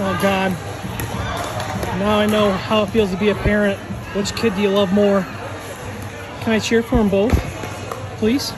Oh God. Now I know how it feels to be a parent. Which kid do you love more? Can I cheer for them both? Please?